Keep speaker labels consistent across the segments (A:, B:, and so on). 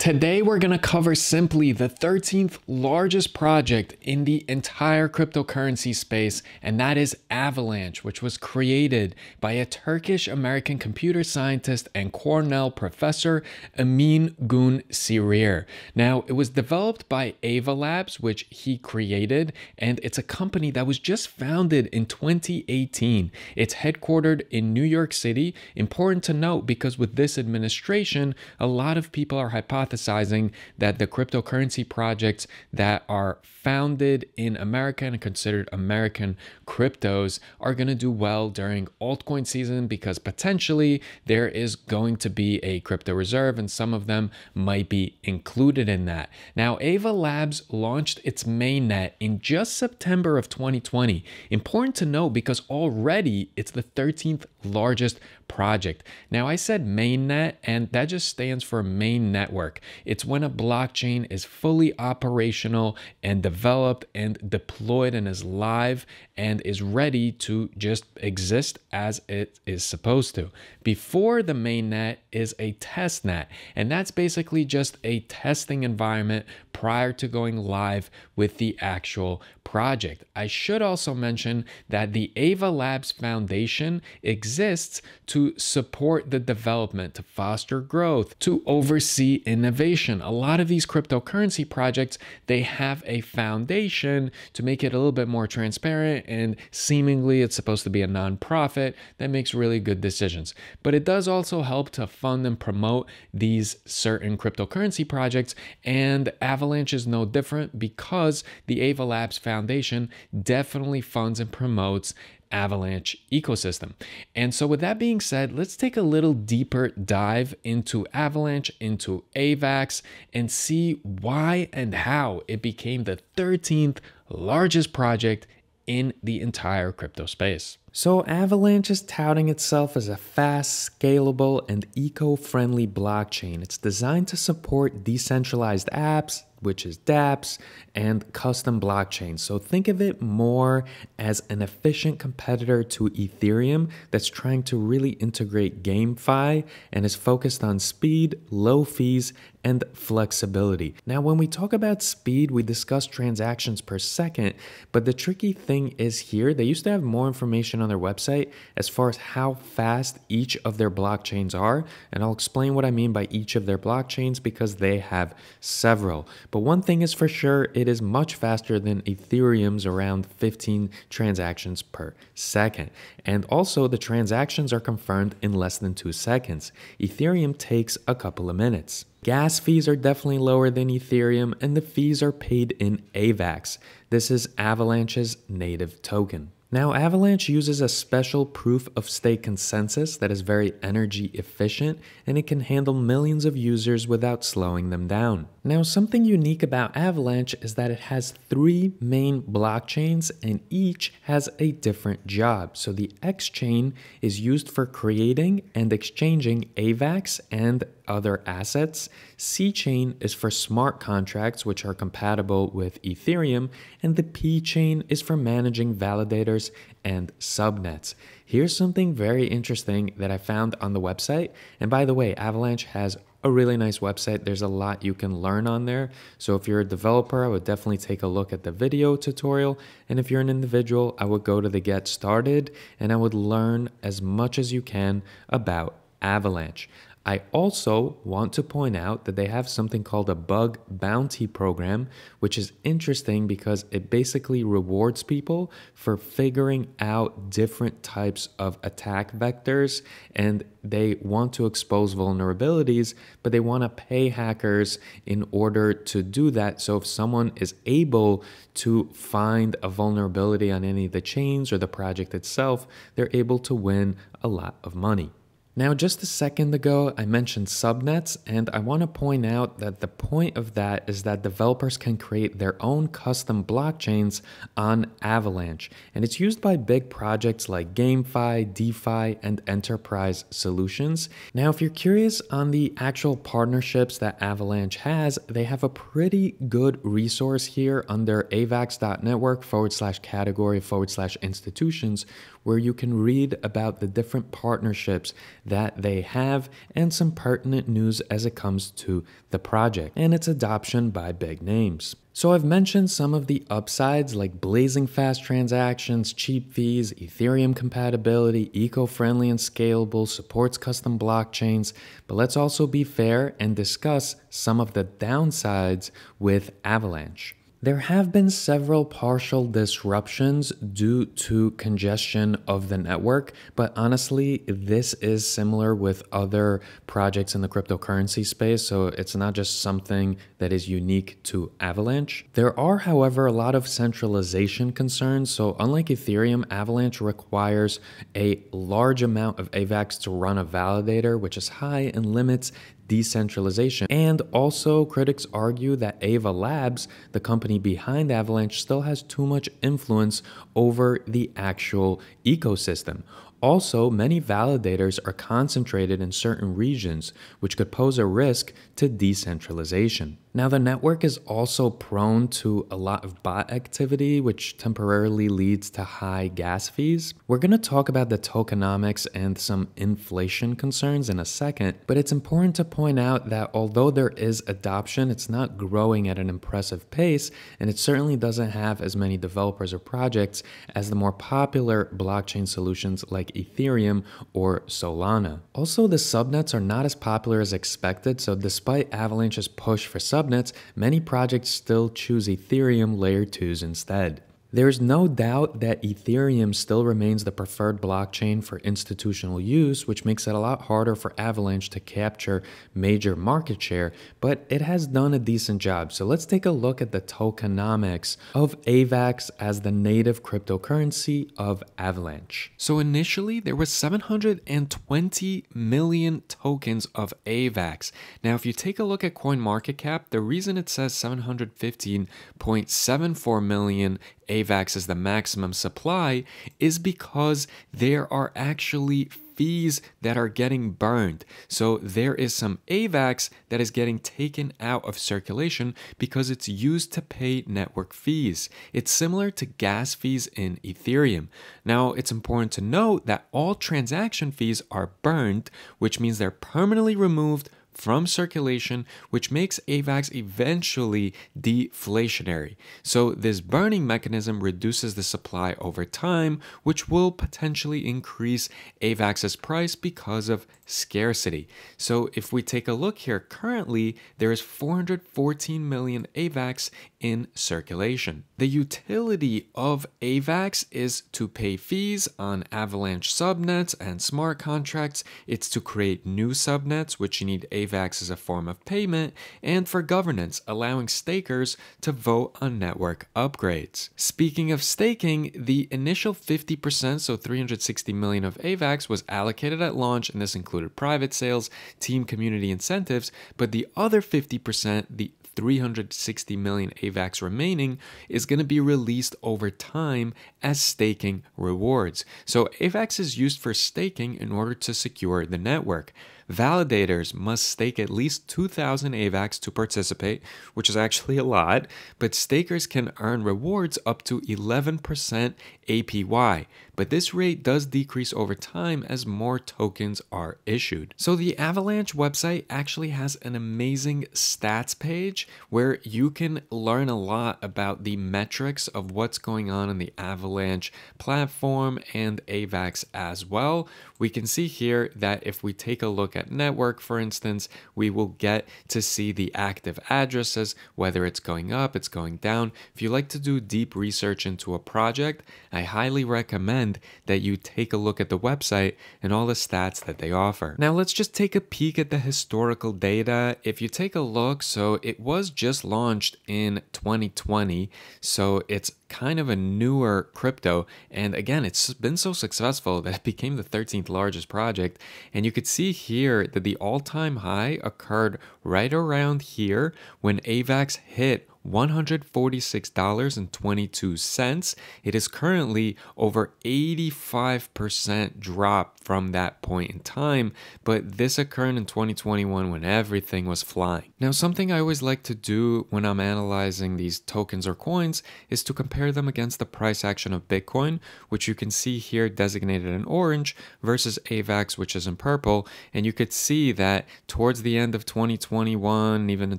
A: Today, we're going to cover simply the 13th largest project in the entire cryptocurrency space, and that is Avalanche, which was created by a Turkish American computer scientist and Cornell professor, Emin Gün Sirer. Now, it was developed by Ava Labs, which he created, and it's a company that was just founded in 2018. It's headquartered in New York City. Important to note because with this administration, a lot of people are hypothesizing hypothesizing that the cryptocurrency projects that are founded in America and considered American cryptos are going to do well during altcoin season because potentially there is going to be a crypto reserve and some of them might be included in that. Now, Ava Labs launched its mainnet in just September of 2020. Important to note because already it's the 13th largest project. Now, I said mainnet, and that just stands for main network. It's when a blockchain is fully operational and developed and deployed and is live and is ready to just exist as it is supposed to. Before the mainnet is a test net, and that's basically just a testing environment prior to going live with the actual project. I should also mention that the Ava Labs Foundation exists to support the development, to foster growth, to oversee innovation. A lot of these cryptocurrency projects, they have a foundation to make it a little bit more transparent and seemingly it's supposed to be a nonprofit that makes really good decisions. But it does also help to fund and promote these certain cryptocurrency projects and Avalanche is no different because the Ava Labs Foundation definitely funds and promotes Avalanche ecosystem. And so, with that being said, let's take a little deeper dive into Avalanche, into AVAX, and see why and how it became the 13th largest project in the entire crypto space. So, Avalanche is touting itself as a fast, scalable, and eco friendly blockchain. It's designed to support decentralized apps, which is dApps, and custom blockchains. So think of it more as an efficient competitor to Ethereum that's trying to really integrate GameFi and is focused on speed, low fees, and flexibility. Now, when we talk about speed, we discuss transactions per second, but the tricky thing is here, they used to have more information on their website as far as how fast each of their blockchains are, and I'll explain what I mean by each of their blockchains because they have several. But one thing is for sure, it is much faster than Ethereum's around 15 transactions per second. And also, the transactions are confirmed in less than two seconds. Ethereum takes a couple of minutes. Gas fees are definitely lower than Ethereum, and the fees are paid in AVAX. This is Avalanche's native token. Now, Avalanche uses a special proof of stake consensus that is very energy efficient and it can handle millions of users without slowing them down. Now, something unique about Avalanche is that it has three main blockchains and each has a different job. So, the X chain is used for creating and exchanging AVAX and other assets. C chain is for smart contracts, which are compatible with Ethereum, and the P chain is for managing validators and subnets. Here's something very interesting that I found on the website. And by the way, Avalanche has a really nice website. There's a lot you can learn on there. So if you're a developer, I would definitely take a look at the video tutorial. And if you're an individual, I would go to the get started and I would learn as much as you can about Avalanche. I also want to point out that they have something called a bug bounty program, which is interesting because it basically rewards people for figuring out different types of attack vectors and they want to expose vulnerabilities, but they want to pay hackers in order to do that. So if someone is able to find a vulnerability on any of the chains or the project itself, they're able to win a lot of money. Now, just a second ago, I mentioned subnets, and I want to point out that the point of that is that developers can create their own custom blockchains on Avalanche, and it's used by big projects like GameFi, DeFi, and enterprise solutions. Now, if you're curious on the actual partnerships that Avalanche has, they have a pretty good resource here under avax.network forward slash category forward slash institutions,
B: where you can read about the different partnerships that they have and some pertinent news as it comes to the project and its adoption by big names. So I've mentioned some of the upsides like blazing fast transactions, cheap fees, Ethereum compatibility, eco-friendly and scalable, supports custom blockchains, but let's also be fair and discuss some of the downsides with Avalanche. There have been several partial disruptions due to congestion of the network, but honestly, this is similar with other projects in the cryptocurrency space, so it's not just something that is unique to Avalanche. There are, however, a lot of centralization concerns, so unlike Ethereum, Avalanche requires a large amount of AVAX to run a validator, which is high and limits decentralization. And also, critics argue that Ava Labs, the company behind Avalanche, still has too much influence over the actual ecosystem. Also, many validators are concentrated in certain regions, which could pose a risk to decentralization. Now, the network is also prone to a lot of bot activity, which temporarily leads to high gas fees. We're going to talk about the tokenomics and some inflation concerns in a second, but it's important to point out that although there is adoption, it's not growing at an impressive pace, and it certainly doesn't have as many developers or projects as the more popular blockchain solutions like Ethereum or Solana. Also, the subnets are not as popular as expected, so despite Avalanche's push for subnets, subnets, many projects still choose Ethereum Layer 2s instead. There's no doubt that Ethereum still remains the preferred blockchain for institutional use, which makes it a lot harder for Avalanche to capture major market share, but it has done a decent job. So let's take a look at the tokenomics of AVAX as the native cryptocurrency of Avalanche.
A: So initially, there was 720 million tokens of AVAX. Now, if you take a look at CoinMarketCap, the reason it says 715.74 million AVAX is the maximum supply is because there are actually fees that are getting burned. So there is some AVAX that is getting taken out of circulation because it's used to pay network fees. It's similar to gas fees in Ethereum. Now, it's important to note that all transaction fees are burned, which means they're permanently removed from circulation, which makes AVAX eventually deflationary. So, this burning mechanism reduces the supply over time, which will potentially increase AVAX's price because of scarcity. So, if we take a look here, currently there is 414 million AVAX in circulation. The utility of AVAX is to pay fees on Avalanche subnets and smart contracts. It's to create new subnets, which you need AVAX as a form of payment, and for governance, allowing stakers to vote on network upgrades. Speaking of staking, the initial 50%, so 360 million of AVAX, was allocated at launch, and this included private sales, team community incentives, but the other 50%, the 360 million AVAX remaining is going to be released over time as staking rewards. So AVAX is used for staking in order to secure the network. Validators must stake at least 2,000 AVAX to participate, which is actually a lot, but stakers can earn rewards up to 11% APY. But this rate does decrease over time as more tokens are issued. So the Avalanche website actually has an amazing stats page where you can learn a lot about the metrics of what's going on in the Avalanche platform and AVAX as well. We can see here that if we take a look at network, for instance, we will get to see the active addresses, whether it's going up, it's going down. If you like to do deep research into a project, I highly recommend that you take a look at the website and all the stats that they offer. Now let's just take a peek at the historical data. If you take a look, so it was just launched in 2020, so it's kind of a newer crypto. And again, it's been so successful that it became the 13th largest project. And you could see here that the all time high occurred right around here when AVAX hit
B: $146.22. It is currently over 85% drop from that point in time, but this occurred in 2021 when everything was flying. Now, something I always like to do when I'm analyzing these tokens or coins is to compare them against the price action of Bitcoin, which you can see here designated in orange, versus AVAX, which is in purple. And you could see that towards the end of 2021, even in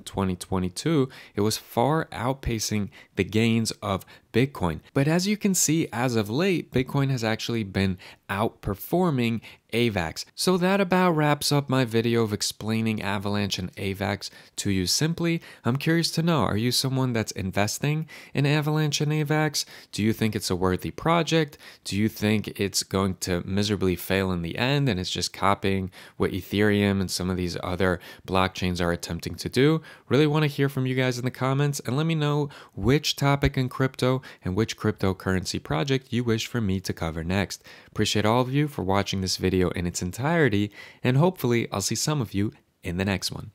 B: 2022, it was far outpacing the gains of Bitcoin. But as you can see, as of late, Bitcoin has actually been outperforming AVAX. So that about wraps up my video of explaining Avalanche and AVAX to you simply. I'm curious to know, are you someone that's investing in Avalanche and AVAX? Do you think it's a worthy project? Do you think it's going to miserably fail in the end and it's just copying what Ethereum and some of these other blockchains are attempting to do? Really want to hear from you guys in the comments and let me know which topic in crypto and which cryptocurrency project you wish for me to cover next. Appreciate all of you for watching this video in its entirety, and hopefully I'll see some of you in the next one.